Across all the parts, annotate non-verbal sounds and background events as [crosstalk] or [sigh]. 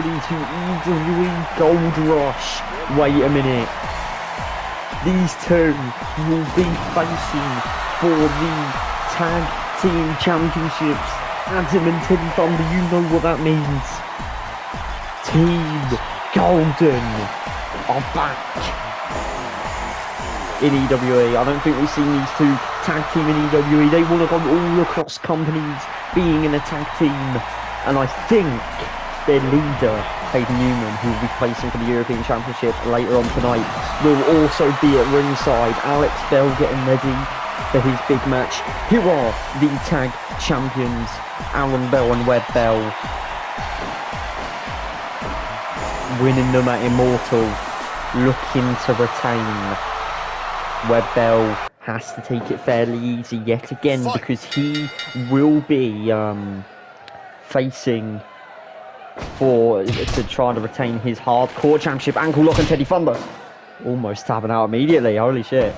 everybody to EWE Gold Rush. Wait a minute. These two will be facing for the Tag Team Championships. Adam and Teddy Thunder, you know what that means. Team Golden are back in EWE. I don't think we've seen these two tag team in EWE. They want to go all across companies being in a tag team. And I think their leader, Hayden Newman, who will be placing for the European Championship later on tonight, will also be at ringside. Alex Bell getting ready for his big match. Here are the tag champions, Aaron Bell and Webb Bell. Winning them at Immortal, looking to retain. Webb Bell has to take it fairly easy yet again because he will be um, facing for to try to retain his hardcore championship ankle lock and Teddy Thunder. Almost tapping out immediately, holy shit.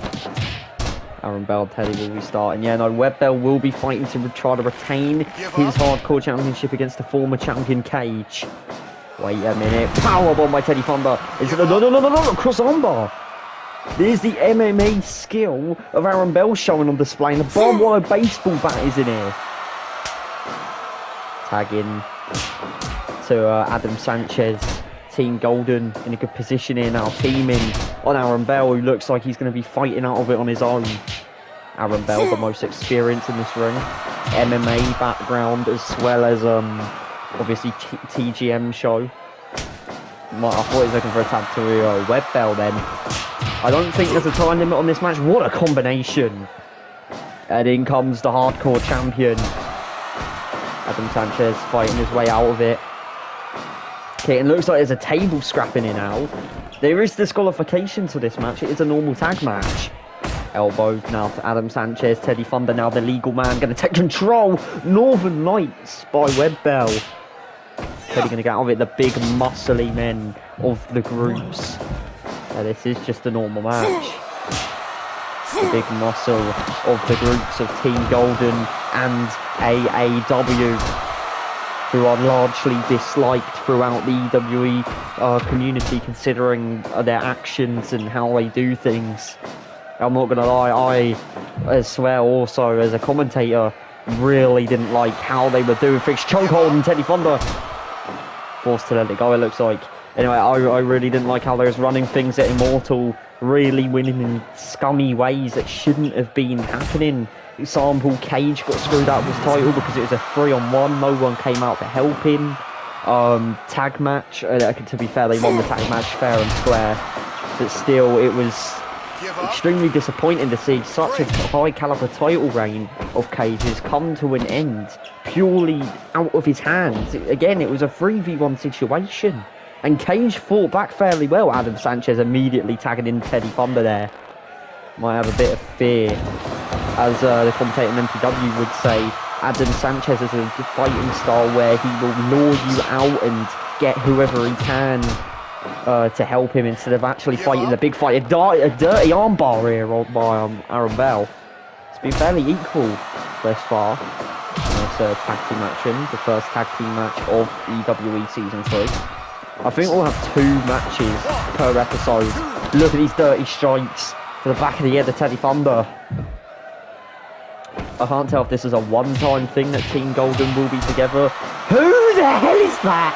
Aaron Bell, Teddy will be starting. Yeah, no, Webb Bell will be fighting to try to retain his hardcore championship against the former champion Cage. Wait a minute. Powerbomb by Teddy Thunder. Is it a no no no no no cross armbar? There's the MMA skill of Aaron Bell showing on display. And the barbed wire baseball bat is in here. Tagging to uh, Adam Sanchez. Team Golden in a good position here now, teaming on Aaron Bell, who looks like he's going to be fighting out of it on his own. Aaron Bell, the most experienced in this ring, MMA background as well as um, obviously T TGM show. I thought he was looking for a tag to uh, Webb Bell then. I don't think there's a time limit on this match. What a combination! And in comes the hardcore champion. Adam Sanchez fighting his way out of it. It looks like there's a table scrapping in now. There is disqualification to this match. It is a normal tag match. Elbow now to Adam Sanchez. Teddy Thunder now the legal man. Going to take control. Northern Lights by Webb Bell. Teddy going to get out of it. The big muscly men of the groups. Yeah, this is just a normal match. The big muscle of the groups of Team Golden and AAW, who are largely disliked throughout the EWE uh, community, considering their actions and how they do things. I'm not gonna lie, I as well also as a commentator really didn't like how they were doing things. Chokehold and Teddy Thunder forced to let it go. It looks like Anyway, I, I really didn't like how they was running things at Immortal, really winning in scummy ways that shouldn't have been happening. Example, Cage got screwed out of his title because it was a three on one. No one came out to help him. Um, tag match, uh, to be fair, they won the tag match fair and square. But still, it was extremely disappointing to see such a high caliber title reign of Cage's come to an end purely out of his hands. Again, it was a 3v1 situation. And Cage fought back fairly well. Adam Sanchez immediately tagging in Teddy Thunder there. Might have a bit of fear. As uh, the commentator in MPW would say, Adam Sanchez is a fighting style where he will lure you out and get whoever he can uh, to help him instead of actually fighting the big fight. A, di a dirty armbar here by um, Aaron Bell. It's been fairly equal thus far. This uh, tag team match action, the first tag team match of EWE Season 3. I think we'll have two matches per episode. Look at these dirty strikes to the back of the head of Teddy Thunder. I can't tell if this is a one-time thing that Team Golden will be together. Who the hell is that?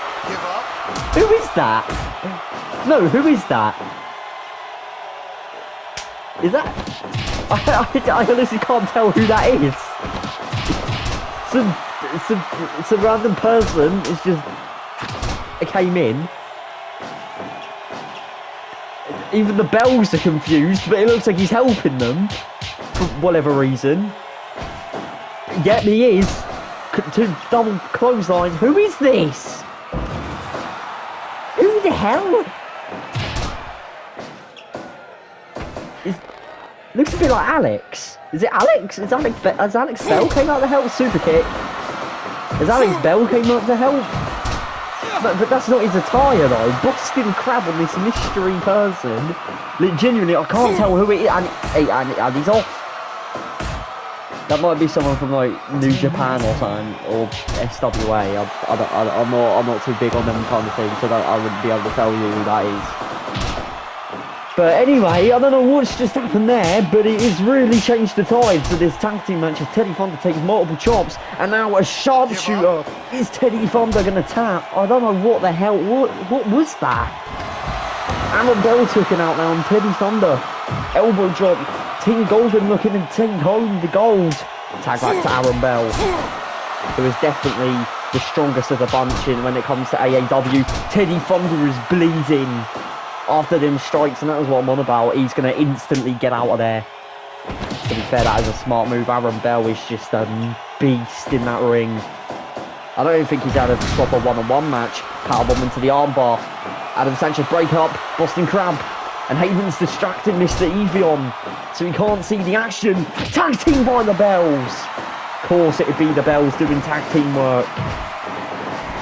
Who is that? No, who is that? Is that? [laughs] I, I, I honestly can't tell who that is. Some, some, some random person is just came in. Even the bells are confused, but it looks like he's helping them for whatever reason. Yet he is. To double clothesline. Who is this? Who the hell? Is, looks a bit like Alex. Is it Alex? Is Alex, Be has Alex Bell came out to help? Super kick. Has Alex Bell came out to help? But, but that's not his attire though. Boston Crab on this mystery person. Genuinely, I can't tell who it is. And, and, and he's off. That might be someone from like New Japan or something, or SWA. I, I, I, I'm not, I'm not too big on them kind of things, so that I wouldn't be able to tell you who that is. But anyway, I don't know what's just happened there, but it has really changed the tide for this tag team match as Teddy Thunder takes multiple chops, and now a sharpshooter. Is Teddy Thunder going to tap? I don't know what the hell, what, what was that? Aaron Bell took it out now on Teddy Thunder. Elbow drop. Team Golden looking to take home the gold. Tag back to Aaron Bell, who is definitely the strongest of the bunch in when it comes to AAW. Teddy Thunder is bleeding after them strikes, and that was what I'm on about. He's going to instantly get out of there. To be fair, that is a smart move. Aaron Bell is just a beast in that ring. I don't even think he's had a proper one-on-one -on -one match. Powerbomb into the armbar. Adam Sanchez break up. Boston Crab. And Hayden's distracting Mr. Evion, So he can't see the action. Tag team by the Bells. Of course, it would be the Bells doing tag team work.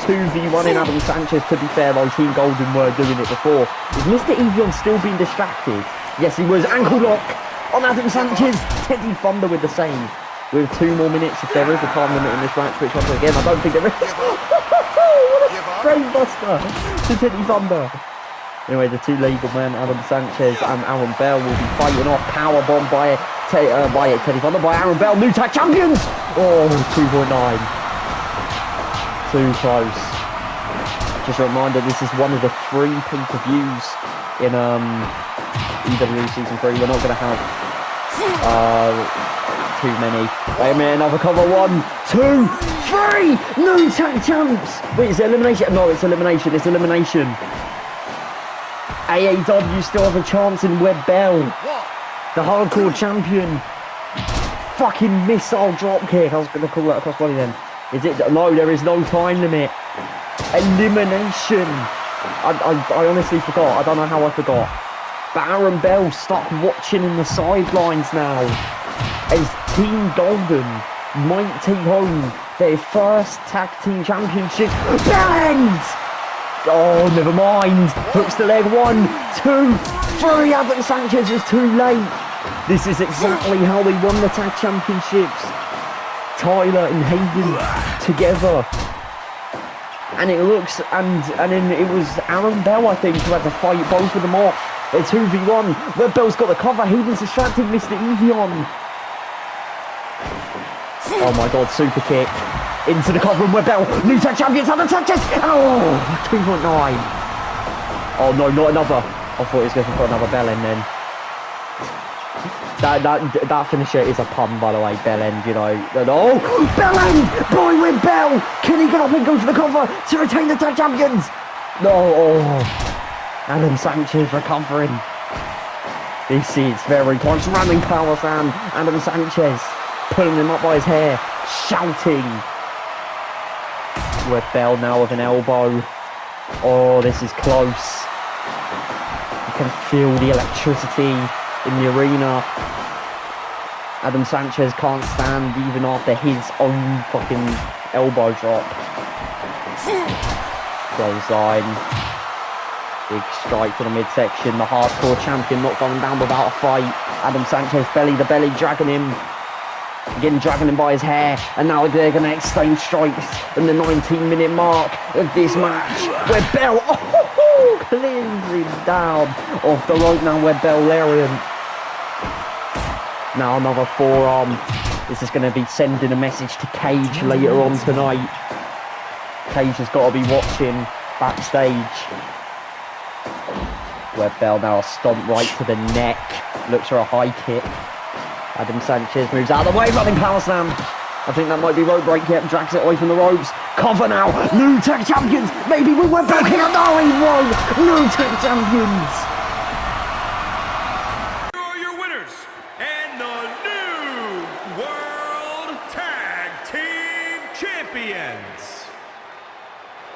2v1 in Adam Sanchez, to be fair, though Team Golden were doing it before. Is Mr. Evion still being distracted? Yes, he was. Ankle lock on Adam Sanchez. Teddy Thunder with the same. With two more minutes, if there is a time limit in this match, which again, I don't think there is. [laughs] what a brainbuster to Teddy Thunder. Anyway, the two legal men, Adam Sanchez and Aaron Bell, will be fighting off power bomb by, uh, by Teddy Thunder, by Aaron Bell, new tag champions! Oh, 2.9 too close. Just a reminder, this is one of the three pay-per-views in um, EW Season 3. We're not going to have uh, too many. Wait a minute, another cover. One, two, three! No tag champs! Wait, is it elimination? No, it's elimination. It's elimination. AAW still have a chance in Webb Bell. The hardcore champion. Fucking missile dropkick. I was going to call that across body then. Is it? No, there is no time limit. Elimination. I, I, I honestly forgot. I don't know how I forgot. Aaron Bell stuck watching in the sidelines now as Team Golden might take home their first tag team championship. Bend! Oh, never mind. Hooks the leg. One, two, three. Adam Sanchez is too late. This is exactly how we won the tag championships. Tyler and Hayden together. And it looks, and and then it was Aaron Bell, I think, who had to fight both of them off. They're 2v1. Webb Bell's got the cover. Hayden's distracted Mr. Evian. Oh my god, super kick. Into the cover and Webb Bell. New tag champions have the touches. Oh, 2.9. Oh no, not another. I thought he was going to put another bell in then. That that that finisher is a pun, by the way. Bell end, you know. Oh, Bell end! Boy with Bell! Can he get up and go for the cover to retain the tag champions? No. Oh. Adam Sanchez recovering. This is very close. Running power fan. Adam Sanchez pulling him up by his hair, shouting. With Bell now with an elbow. Oh, this is close. You can feel the electricity in the arena. Adam Sanchez can't stand even after his own fucking elbow drop. Clothesline. Big strike to the midsection. The hardcore champion not going down without a fight. Adam Sanchez belly to belly dragging him. Again dragging him by his hair. And now they're going to exchange strikes in the 19 minute mark of this match. Webb Bell [laughs] oh, cleansing down off the rope now Webb Bell Larian now another forearm. This is going to be sending a message to Cage later on tonight. Cage has got to be watching backstage. Webb Bell now a stomp right to the neck. Looks for a high kick. Adam Sanchez moves out of the way, running power slam. I think that might be rope break yet, drags it away from the ropes. Cover now, new tag champions. Maybe we Webb Bell king. No, he won. New tag champions.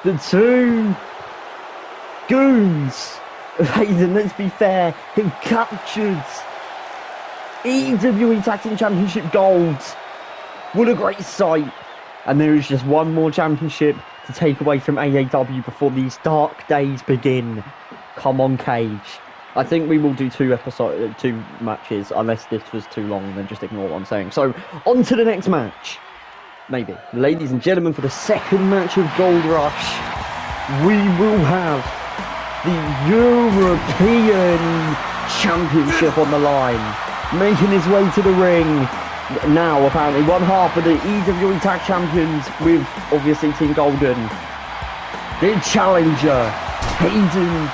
the two goons of Hayden, let's be fair, who captured EWE Tag Team Championship gold. What a great sight. And there is just one more championship to take away from AAW before these dark days begin. Come on, Cage. I think we will do two episode, uh, two matches, unless this was too long. Then just ignore what I'm saying. So on to the next match. Maybe, ladies and gentlemen, for the second match of Gold Rush, we will have the European Championship on the line, making his way to the ring. Now, apparently, one half of the EWE Tag Champions with obviously Team Golden. The challenger, Hayden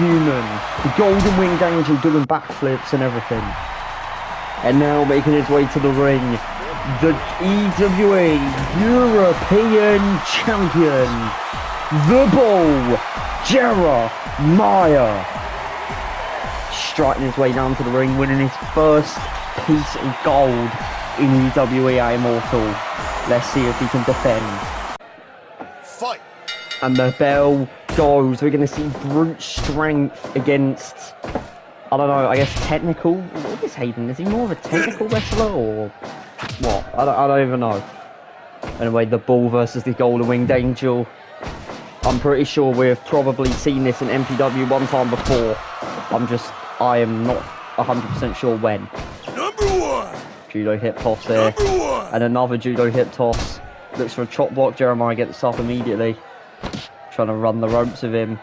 Newman, the Golden Winged Angel doing backflips and everything. And now making his way to the ring, the EWE European Champion, the Bull, Jeremiah. Striking his way down to the ring, winning his first piece of gold in EWE Immortal. Let's see if he can defend. Fight! And the bell goes. We're going to see brute strength against, I don't know, I guess technical. What is Hayden? Is he more of a technical wrestler or what? I don't, I don't even know. Anyway, the Bull versus the Golden Winged Angel. I'm pretty sure we've probably seen this in MPW one time before. I'm just, I am not 100% sure when. Number one! Judo hip toss there. And another judo hip toss. Looks for a chop block. Jeremiah gets up immediately. Trying to run the ropes of him.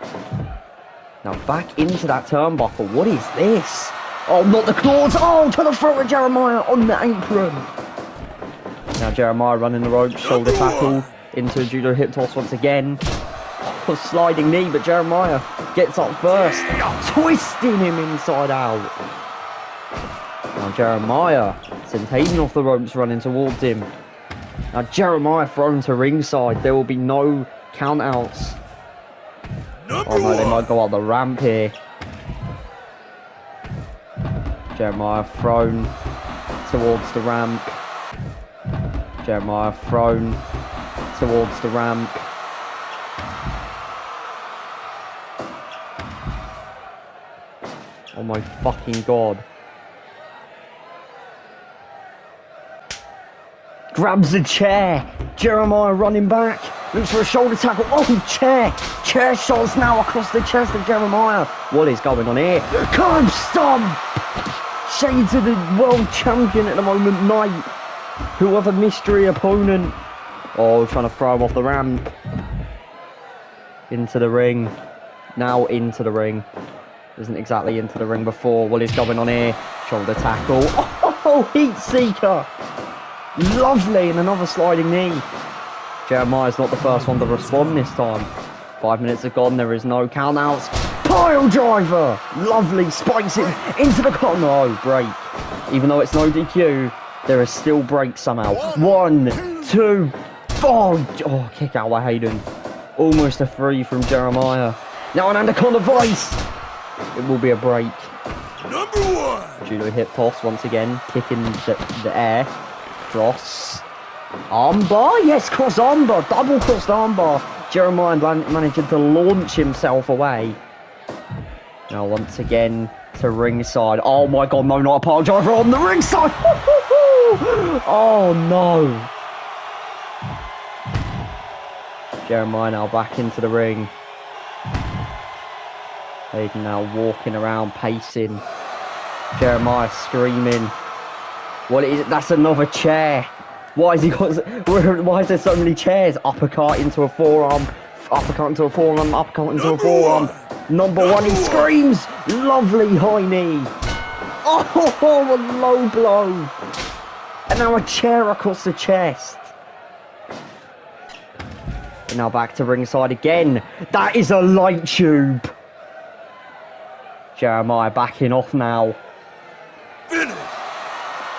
Now back into that turnbuckle. What is this? Oh, not the claws. Oh, to the throat of Jeremiah on the apron. Now Jeremiah running the ropes. Shoulder tackle into a judo hip toss once again. Oh, sliding knee, but Jeremiah gets up first. Twisting him inside out. Now Jeremiah sends Hayden off the ropes running towards him. Now Jeremiah thrown to ringside. There will be no countouts. Number Oh no, they might go on the ramp here. Jeremiah thrown towards the ramp. Jeremiah thrown towards the ramp. Oh my fucking god. Grabs the chair. Jeremiah running back. Looks for a shoulder tackle. Oh, chair. Chair shots now across the chest of Jeremiah. What is going on here? Curb stomp. Shades of the world champion at the moment, Knight. Whoever mystery opponent. Oh, trying to throw him off the ramp. Into the ring. Now into the ring. Isn't exactly into the ring before. What is going on here? Shoulder tackle. [laughs] Oh, heat seeker. Lovely, and another sliding knee. Jeremiah's not the first one to respond this time. Five minutes have gone, there is no countouts. Pile driver! Lovely, spikes it into the corner. Oh, break. Even though it's no DQ, there is still break somehow. One, two, four. Oh, kick out by Hayden. Almost a three from Jeremiah. Now an anaconda vise! It will be a break. Number one! Judo hip toss once again, kicking the, the air. Cross. Armbar? Yes, cross armbar. Double crossed armbar. Jeremiah man- managing to launch himself away. Now once again to ringside. Oh my god, no, not a pile driver on the ringside. [laughs] oh no. Jeremiah now back into the ring. Hayden now walking around, pacing. Jeremiah screaming. What is it? That's another chair. Why is he got? [laughs] Why is there so many chairs? Uppercut into a forearm. Uppercut into a forearm. Uppercut into a forearm. one. Number one. He Number screams. Lovely high knee. [laughs] Oh, a low blow. And now a chair across the chest. And now back to ringside again. That is a light tube. Jeremiah backing off now. Finish!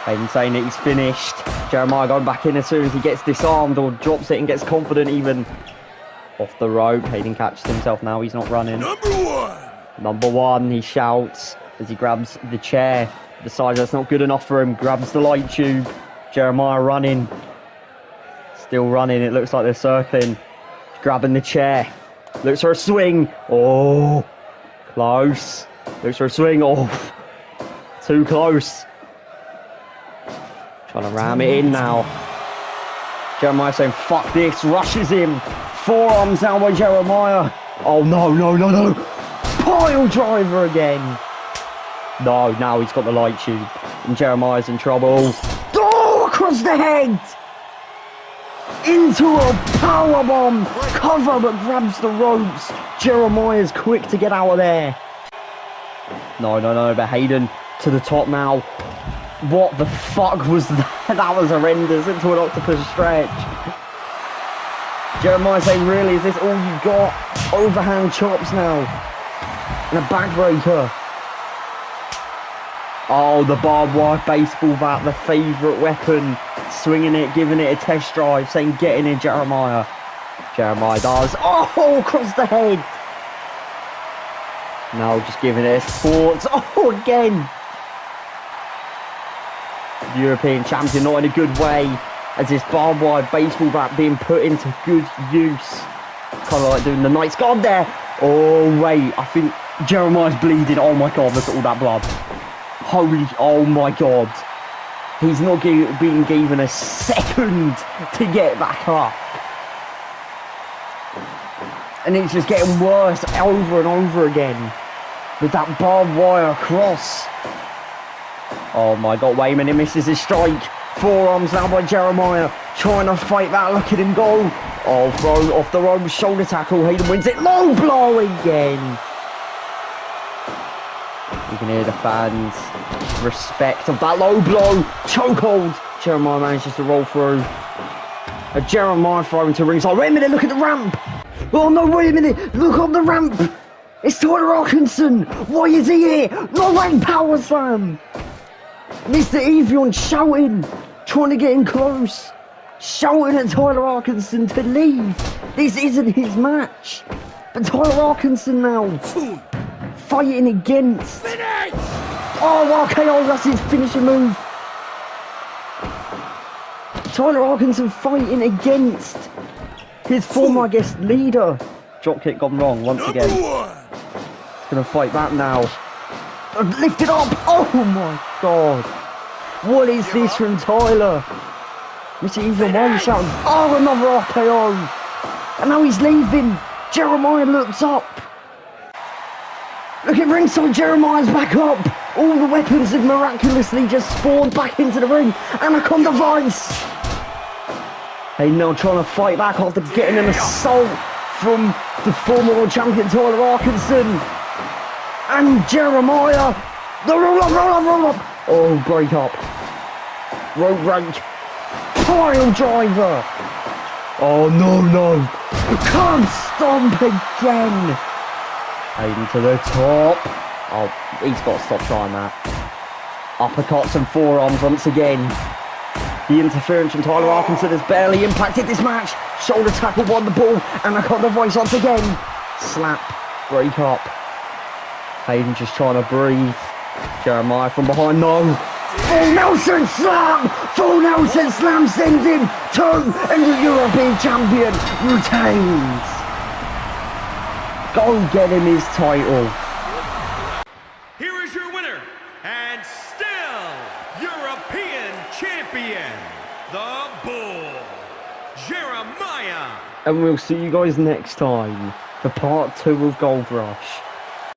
Hayden saying that he's finished. Jeremiah going back in as soon as he gets disarmed or drops it and gets confident even. Off the rope. Hayden catches himself now. He's not running. Number one! Number one, he shouts as he grabs the chair. Decides that's not good enough for him. Grabs the light tube. Jeremiah running. Still running. It looks like they're circling. Grabbing the chair. Looks for a swing. Oh, close. Looks for a swing. Oh, too close. Trying to ram it in now. Jeremiah saying, fuck this. Rushes him. Forearms now by Jeremiah. Oh, no, no, no, no. Pile driver again. No, now he's got the light tube. And Jeremiah's in trouble. Oh, across the head! Into a power bomb! Cover but grabs the ropes. Jeremiah's quick to get out of there. No, no, no, but Hayden to the top now. What the fuck was [laughs] that? That was horrendous into an octopus stretch. Jeremiah saying, really, is this all you got? Overhand chops now. And a backbreaker. Oh, the barbed wire baseball bat, the favourite weapon. Swinging it, giving it a test drive, saying, get in here, Jeremiah. Jeremiah does. Oh, [laughs] across the head. Now just giving it a sports. Oh, again. European champion, not in a good way, as this barbed wire baseball bat being put into good use. Kind of like doing the Knights Guard there. Oh, wait, I think Jeremiah's bleeding. Oh my god, look at all that blood. Holy, oh my god. He's not gi- being given a second to get back up. And it's just getting worse over and over again. With that barbed wire cross. Oh my god, a minute, misses his strike. Forearms now by Jeremiah. Trying to fight that, look at him go. Oh, throw off the rope, shoulder tackle. Hayden wins it. Low blow again. You can hear the fans' respect of that low blow. Chokehold. Jeremiah manages to roll through. A Jeremiah throwing to ringside. Wait a minute, look at the ramp. Oh no, wait a minute. Look on the ramp. It's Tyler Hawkinson. Why is he here? No way, power slam. Mr. Evian shouting, trying to get in close. Shouting at Tyler Arkinson to leave. This isn't his match. But Tyler Arkinson now fighting against. Finish. Oh, RKO, that's his finishing move. Tyler Arkinson fighting against his former, I guess, leader. Dropkick gone wrong once Number again. He's Gonna fight back now. Uh, Lift it up! Oh my god! What is this from Tyler? Mr. Evil, why are you shouting? Oh, another RKO! And now he's leaving! Jeremiah looks up! Look at ringside, Jeremiah's back up! All the weapons have miraculously just spawned back into the ring! Anaconda Vise! Hey, now trying to fight back after getting an assault from the former world champion Tyler Arkinson and Jeremiah. The roll up, roll up, roll up. Oh, break up. Rope rank. Pile driver. Oh, no, no. Can't stomp again. Hayden to the top. Oh, he's got to stop trying that. Uppercuts and forearms once again. The interference from Tyler Arkinson has barely impacted this match. Shoulder tackle won the ball, and I got the voice once again. Slap, break up. Hayden just trying to breathe. Jeremiah from behind, no. Full Nelson slam! Full Nelson slam sends him to, and the European champion retains. Go get him his title. Here is your winner, and still European champion, the Bull, Jeremiah. And we'll see you guys next time for part two of Gold Rush.